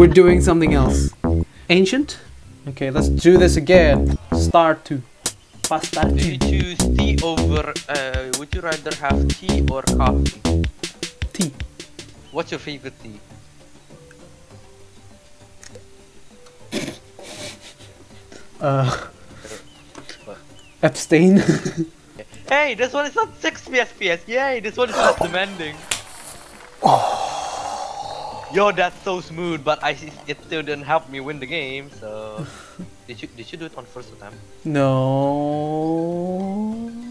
We're doing something else. Ancient? Okay, let's do this again. Start to. Pasta. Do you choose tea over? Uh, would you rather have tea or coffee? Tea. What's your favorite tea? Uh. Abstain. Hey, this one is not 6 FPS. Yay, this one is less demanding. Yo, that's so smooth, but I it still didn't help me win the game. So, did you did you do it on first attempt? no.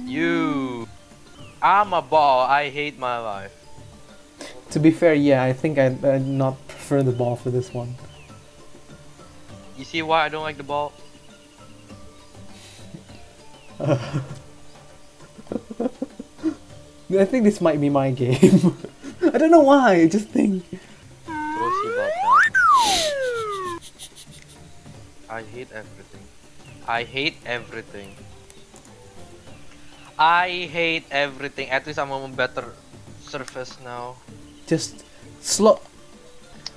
You, I'm a ball. I hate my life. To be fair, yeah, I think I'd, I'd not prefer the ball for this one. You see why I don't like the ball? I think this might be my game. I don't know why, I just think. I hate everything. I hate everything. I hate everything. At least I'm on a better surface now. Just slow,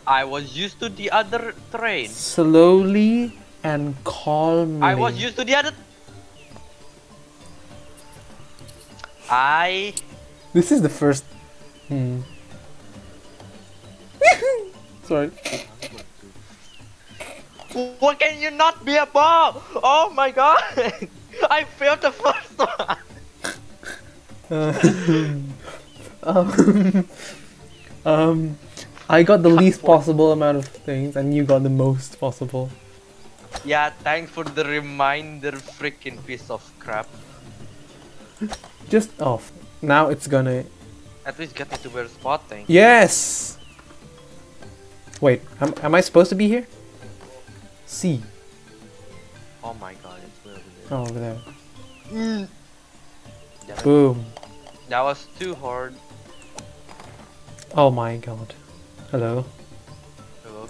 I was used to the other train. slowly and calmly. I was used to the other. I. This is the first. Hmm. Sorry. What can you not be a ball? Oh my god! I failed the first one. Uh, um, um, I got the least possible amount of things, and you got the most possible. Yeah, thanks for the reminder, freaking piece of crap. Just off. Now it's gonna. At least get me to where spotting. Yes. Wait, am, am I supposed to be here? C. Oh my god, it's way over there. Oh, over there. Mm. Damn it. Boom. That was too hard. Oh my god. Hello. Hello.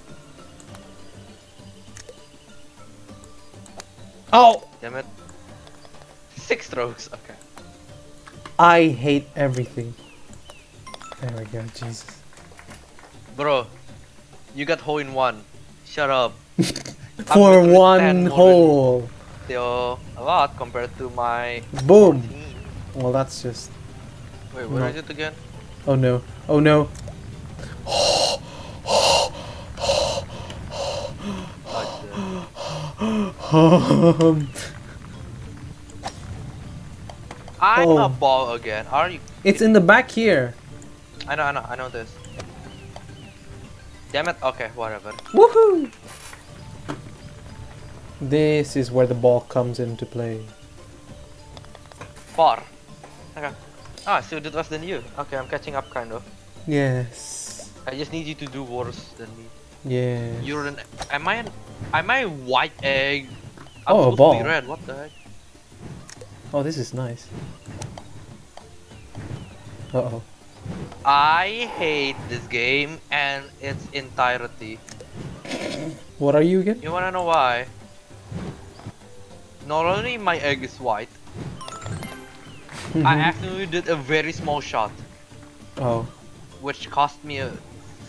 Oh! Damn it. Six strokes. Okay. I hate everything. There we go, Jesus. Bro, you got hole in one. Shut up. For one hole. Still a lot compared to my Boom. 14. Well, that's just. Wait, where No. is it again? Oh no. Oh no. Um, I'm Oh. a ball again. Are you? it's in the back here. I know, I know, I know this. Damn it. Okay, whatever. Woohoo! This is where the ball comes into play. Four. Okay. Ah, so did less than you. Okay, I'm catching up, kind of. Yes. I just need you to do worse than me. Yes. You're an. Am I an? Am I white egg? I'm Oh, a supposed to ball. be red. What the heck? Oh, this is nice. Uh oh. I hate this game and its entirety. What are you again? You wanna know why? Not only my egg is white, I Mhm. actually did a very small shot, Oh. which cost me a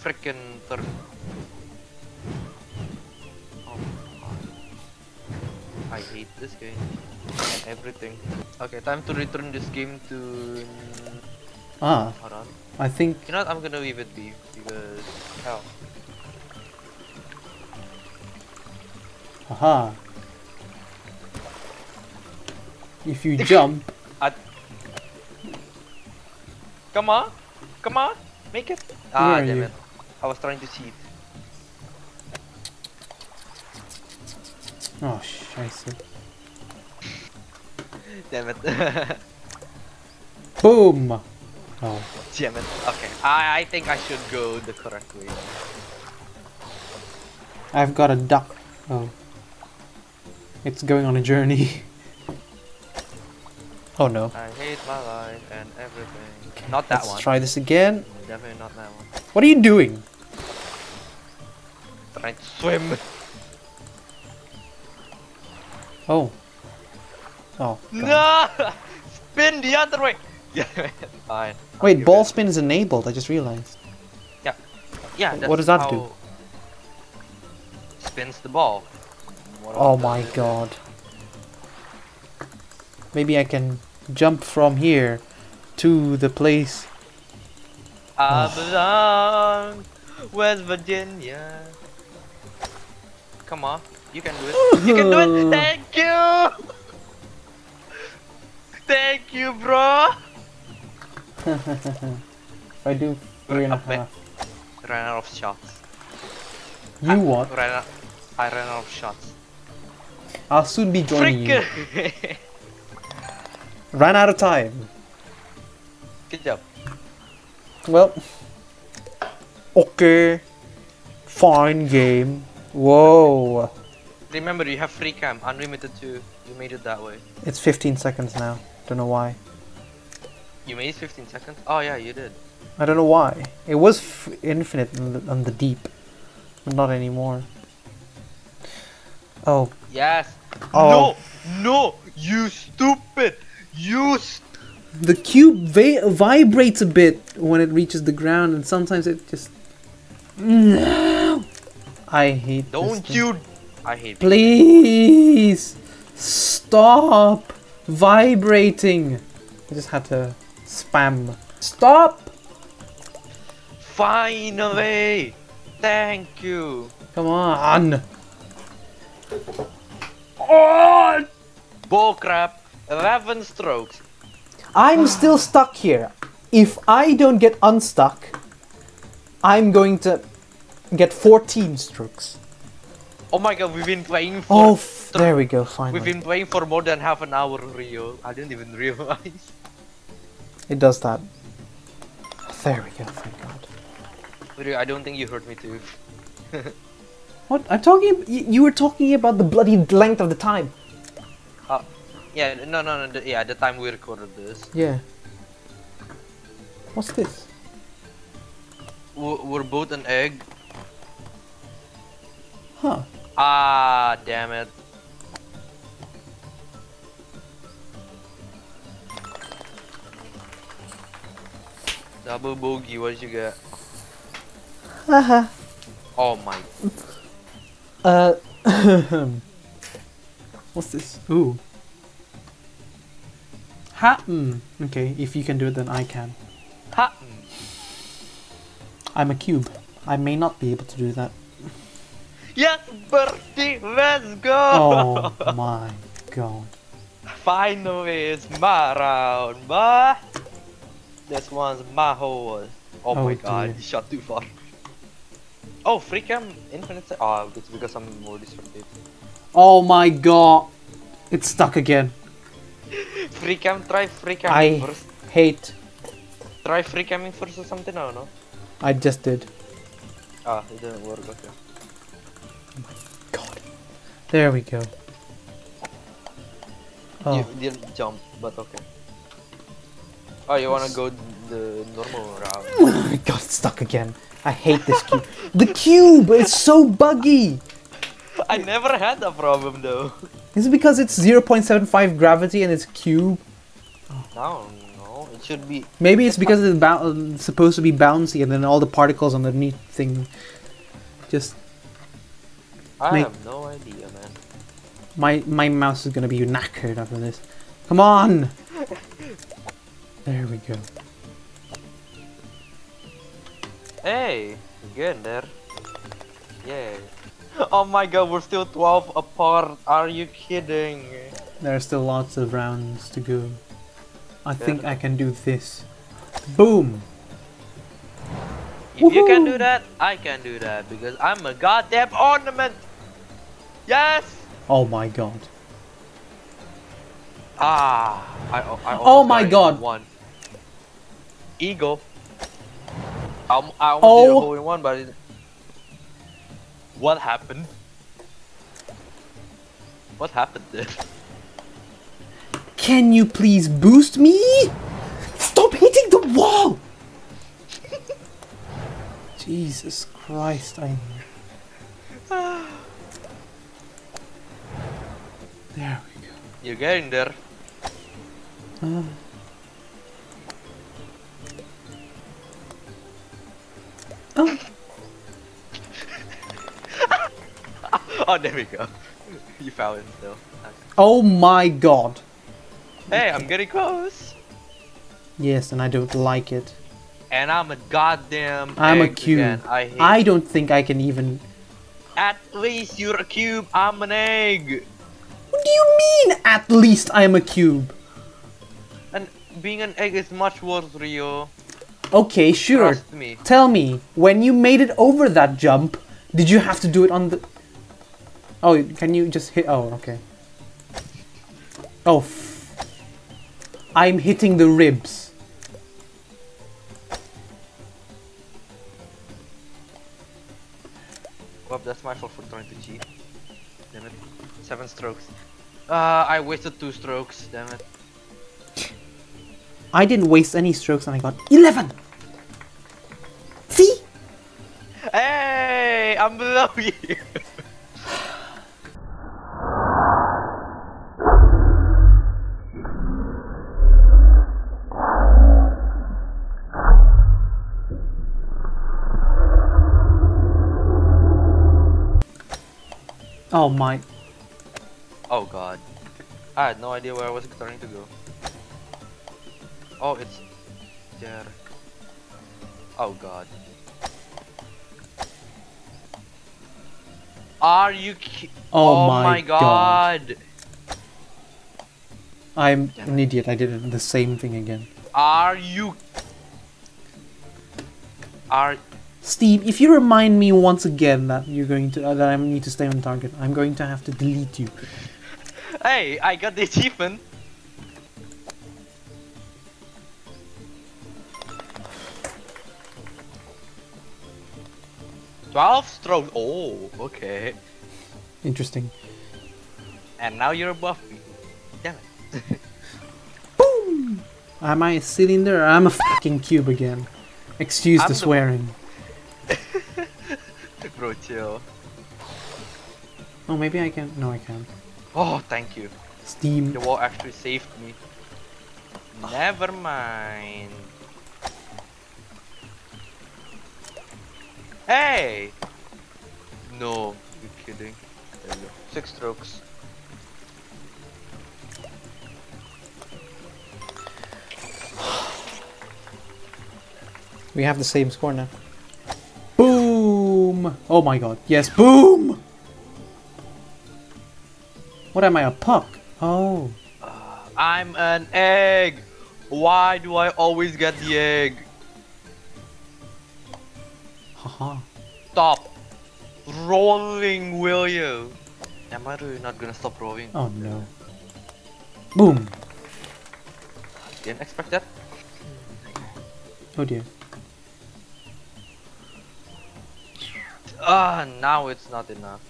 freaking turn. Oh my god. I hate this game and everything. Okay, time to return this game to. Ah, Hold on. I think. You know what? I'm gonna leave it be because hell. Haha. If you jump. Come on, come on, make it. Ah, damn you? it. I was trying to cheat. Oh, scheiße. Damn it. Boom! Oh. damn it. Okay, I I think I should go the correct way. I've got a duck. Oh. It's going on a journey. oh no. I hate my life and everything. Not that Let's one. try this again. Definitely not that one. What are you doing? Trying to swim. Oh. Oh. God. No! Spin the other way. Yeah, fine. I'll Wait, ball it. spin is enabled. I just realized. Yeah. Yeah, What does that do? spins the ball. What Oh my god. it? Maybe I can jump from here to the place. I belong West Virginia. Come on, you can do it. You can do it. Thank you. Thank you, bro. If I do three and a Up Ran out of shots. You what? Ran out. I ran out of shots. I'll soon be joining you. Ran out of time. Good job. Well. Okay. Fine game. Whoa. Remember, you have free cam, unlimited too. You made it that way. It's 15 seconds now. Don't know why. You made it 15 seconds? Oh yeah, you did. I don't know why. It was f- infinite on the, on the deep. But not anymore. Oh. Yes. Oh. No, no, you stupid. You st- The cube vibrates a bit when it reaches the ground, and sometimes it just. No! I hate. don't you. I hate Please stop vibrating. I just had to spam. Stop! Finally! Thank you! Come on! Bullcrap! 11 strokes! I'm still stuck here. If I don't get unstuck, I'm going to get 14 strokes. Oh my god, we've been playing for. Oh, f- there we go, finally. We've been playing for more than half an hour, Rio. I didn't even realize. It does that. There we go, thank God. Rio, I don't think you heard me too. What? I'm talking. You were talking about the bloody length of the time. Uh, Yeah, no, no, no. The, yeah, the time we recorded this. Yeah. What's this? We're, we're both an egg. Huh. Ah, damn it. Double bogey, what you get? Haha. Oh my. Uh. What's this? Ooh. Ha. Mm. Okay, if you can do it, then I can. Ha! I'm a cube. I may not be able to do that. Yes, Bertie, let's go! Oh my god. Finally, it's my round, but this one's my hole. Oh, Oh my god, dear. you shot too far. Oh, free cam infinite. Oh, it's because I'm more destructive. Oh my god. It's stuck again. Free cam, try free cam I first. hate. Try free camming first or something. I don't know. I just did. Ah, it didn't work. Okay. Oh my God. There we go. Oh. You didn't jump, but okay. Oh, you wanna go the normal route? My god, stuck again. I hate this cube. the cube is so buggy. I never had that problem though. Is it because it's 0.75 gravity and it's cube? No, no, it should be. Maybe it's because it's bou- supposed to be bouncy and then all the particles underneath thing just I have no idea, man. my my mouse is gonna be knackered after this. Come on. There we go. Hey, good there. Yay. Oh my god, we're still 12 apart. Are you kidding? There are still lots of rounds to go. I think I can do this. Boom. If you can do that, I can do that because I'm a goddamn ornament. Yes. Oh my god. Ah, I, I Oh my got it in God. One. Eagle. I, I almost did a Oh. hole in one, but it... what happened? What happened there? Can you please boost me? Stop hitting the wall! Jesus Christ, I. There we go. You're getting there. Uh, oh. Oh, there we go. You fell in still. Nice. Oh my god. Hey, I'm getting close. Yes, and I don't like it. And I'm a goddamn. I'm a cube. again. I. I don't think I can even. At least you're a cube. I'm an egg. What do you mean? At least I'm a cube. And being an egg is much worse, Rio. Okay, sure. Trust me. Tell me, when you made it over that jump, did you have to do it on the... Oh, can you just hit... Oh, okay. Oh, I'm hitting the ribs. Well, that's my fault for trying to cheat. Damn it. Seven strokes. Uh, I wasted two strokes. Damn it. I didn't waste any strokes and I got 11! See? Hey, I'm below you. Oh my... Oh god. I had no idea where I was starting to go. Oh, it's there. Oh god. Are you ki- Oh, oh my god. I'm an idiot, I did the same thing again. Are you Are Steve, if you remind me once again that you're going to uh, that I need to stay on target, I'm going to have to delete you. Hey, I got the achievement. Twelve strokes. Oh, okay. Interesting. And now you're above me. Damn it. Boom! Am I a cylinder or I'm a fucking cube again? Excuse I'm the- swearing. Bro, chill. Oh, maybe I can. No, I can't. Oh, thank you. Steam. The wall actually saved me. Never mind. Hey! No, you're kidding. There you go. Six strokes. We have the same score now. Boom! Oh my god. Yes, boom! What am I, a puck? Oh. I'm an egg! Why do I always get the egg? Haha. Stop! Rolling, will you? Am I really not gonna stop rolling? Oh no. Boom! Didn't expect that. Oh dear. Ah, now it's not enough.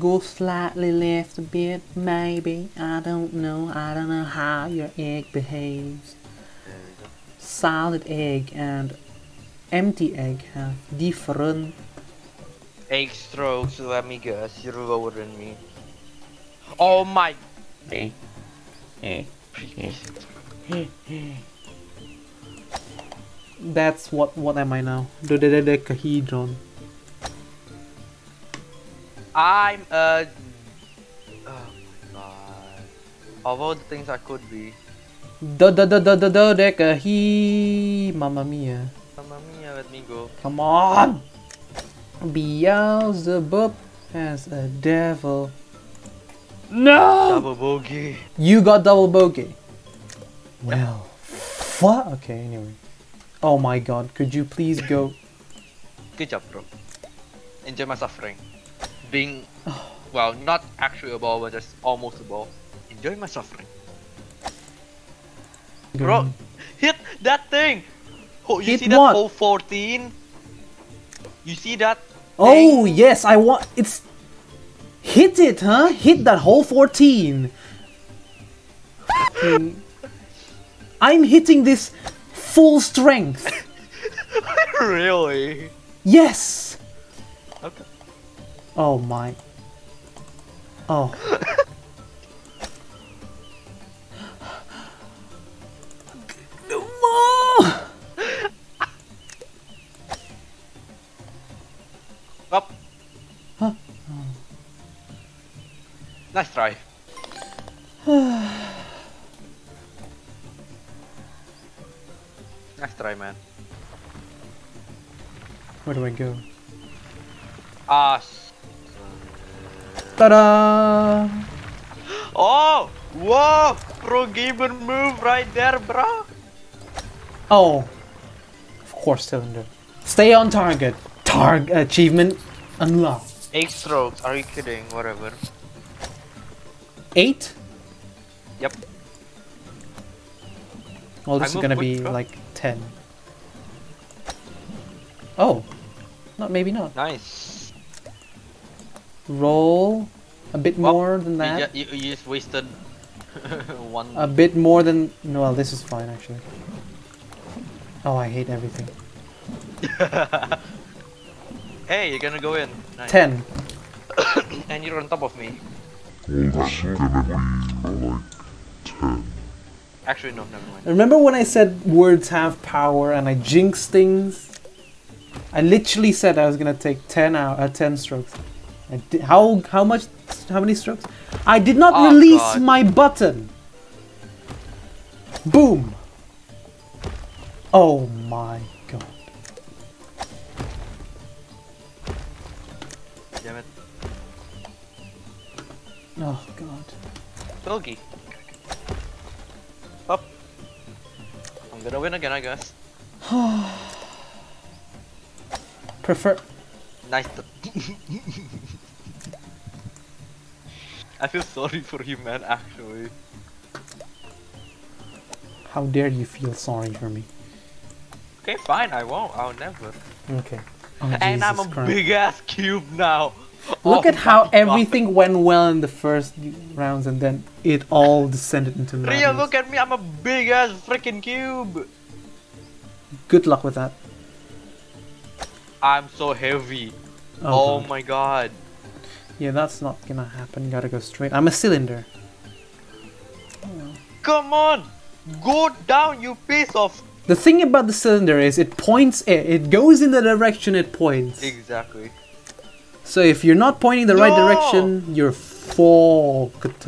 Go slightly left a bit, maybe. I don't know. I don't know how your egg behaves. There we go. Solid egg and empty egg have different. egg strokes, let me guess. You're lower than me. Oh my. Eh. Eh. That's what. What am I now? Dodecahedron. I'm a. Oh my god. Of all the things I could be. Do do do do do dodecahe. Mamma mia. Mamma mia, let me go. Come on. Beelzebub has a devil. No. Double bogey. You got double bogey. Well, fuck. Okay. Anyway. Oh my god. Could you please go? Good job, bro. Enjoy my suffering. Being. Well, not actually a ball, but just almost a ball. Enjoy my suffering. Bro, hit that thing! Oh, you Hit see that what? hole 14? You see that? Oh yes, I want. It's hit it, huh? Hit that hole fourteen. Hmm. I'm hitting this full strength. really? Yes. Okay. Oh my. Oh. Come on. Up. Nice try. nice try, man. Where do I go? Ah. Ta-da! Oh! Whoa! Pro gamer move right there, bro. Oh, of course, cylinder. Stay on target. Targ achievement unlocked. Eight strokes. Are you kidding? Whatever. Eight. Yep. Well, this I is gonna be bro. like ten. Oh, not maybe not. Nice. Roll a bit Well, more than that. you, you just wasted one. A bit more than. No, well, this is fine actually. Oh, I hate everything. hey, you're gonna go in. Nice. Ten. and you're on top of me. Well, this is gonna be like 10. Actually, no, never mind. Remember when I said words have power and I jinxed things? I literally said I was gonna take ten out, uh, ten strokes. How how much? How many strokes? I did not Oh, release God. my button. Boom. Oh my god. Damn it. Oh god. Doggy. Up. I'm gonna win again, I guess. Prefer. Nice. I feel sorry for you, man, actually. How dare you feel sorry for me? Okay, fine, I won't. I'll never. Okay. Oh, and I'm a Christ. big ass cube now. Look Oh at how my God. everything went well in the first rounds and then it all descended into Rio, madness. look at me. I'm a big ass freaking cube. Good luck with that. I'm so heavy. Oh, Oh, my god. Yeah, that's not gonna happen. Gotta go straight. I'm a cylinder. Come on. Go down, you piece of. The thing about the cylinder is it points. It, it goes in the direction it points. Exactly. So if you're not pointing the right direction, you're fucked.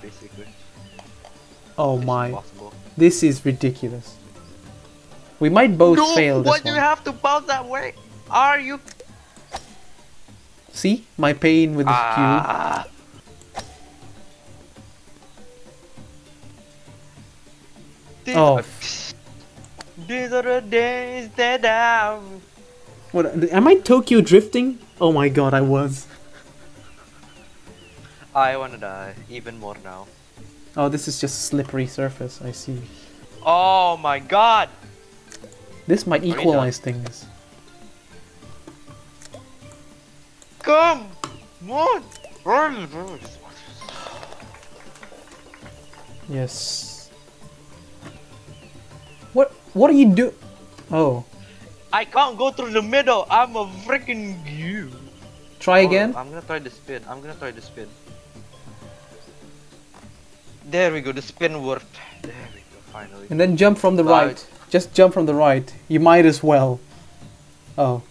Basically. Oh It's my! impossible. This is ridiculous. We might both no, fail this why do you have to bounce that way? Are you? See my pain with the cube. Ah. These Oh. are- These are the days that I. What? Am I Tokyo drifting? Oh my god, I was. I wanna die even more now. Oh, this is just a slippery surface. I see. Oh my god! This might equalize things. Come on! Yes. What? What are you do? Oh, I can't go through the middle. I'm a freaking you. try again. I'm gonna try the spin. I'm gonna try the spin. There we go. The spin worked. There we go. Finally. And then jump from the Right. right. Just jump from the right. You might as well. Oh,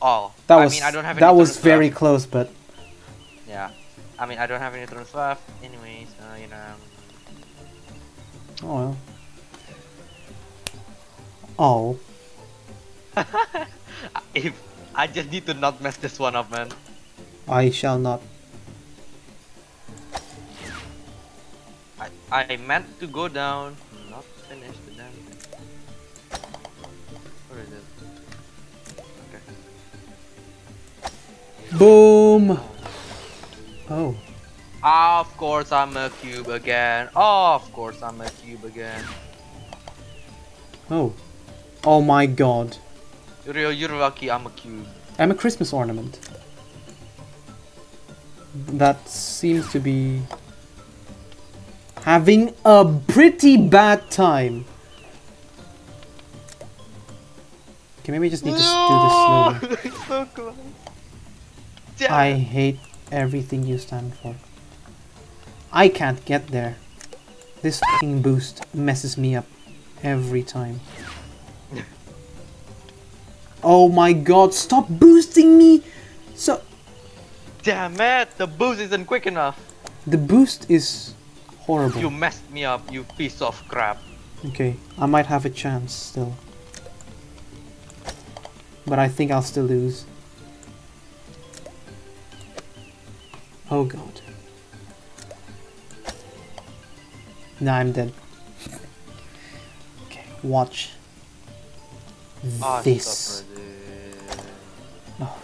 Oh, that I was mean, I don't have that was very left. close, but Yeah. I mean, I don't have any turns left. Anyways, uh, you know. oh well. Oh, If I just need to not mess this one up, man. I shall not. I I meant to go down, Boom. Oh, Of course I'm a cube again. Of course I'm a cube again. oh, oh my God! Rio, you're lucky I'm a cube. I'm a Christmas ornament. That seems to be having a pretty bad time. Okay, maybe we just need to do this slowly. so close. Damn I hate everything you stand for. I can't get there. This fucking boost messes me up every time. Oh my god, stop boosting me! So. Damn it! The boost isn't quick enough. The boost is horrible. You messed me up, you piece of crap. Okay, I might have a chance still. But I think I'll still lose. Oh god. Now I'm dead. Okay, watch. Ah, this. Oh,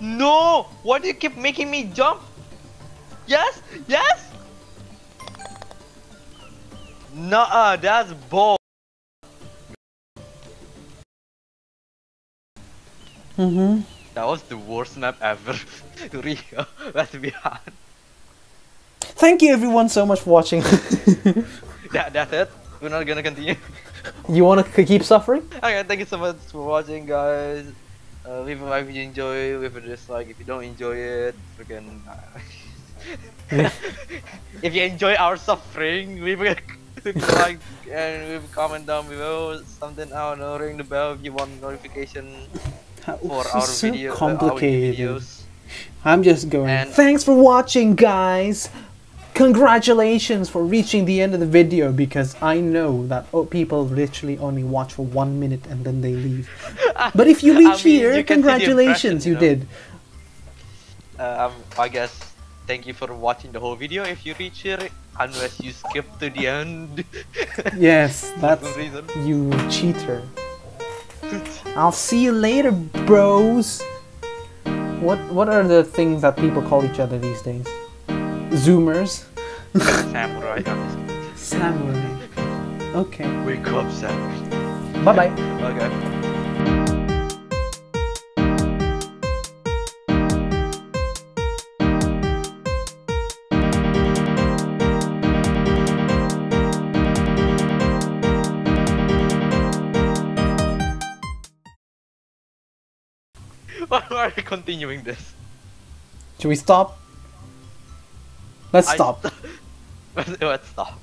No! Why do you keep making me jump? Yes! Yes! Nuh-uh, that's bull. mm-hmm. That was the worst map ever. Rio, let's be honest. Thank you everyone so much for watching. That, that's it. We're not gonna continue. you wanna keep suffering? okay, thank you so much for watching, guys. Uh, leave a like if you enjoy, leave a dislike if you don't enjoy it. Freaking. if you enjoy our suffering, leave a like and leave a comment down below. Something I don't know, ring the bell if you want notification for our so video, uh, our complicated. videos. I'm just going. And- Thanks for watching, guys. Congratulations for reaching the end of the video because I know that oh, people literally only watch for one minute and then they leave. But if you I reach mean, here, the congratulations, you impression, did. Uh, um, I guess thank you for watching the whole video. If you reach here, unless you skip to the end. Yes, that's you cheater. I'll see you later, bros. What what are the things that people call each other these days? Zoomers, Samurai. samurai. Okay. Wake up, samurai. Bye bye. Okay. are we continuing this? Should we stop? Let's I- stop. Let's stop.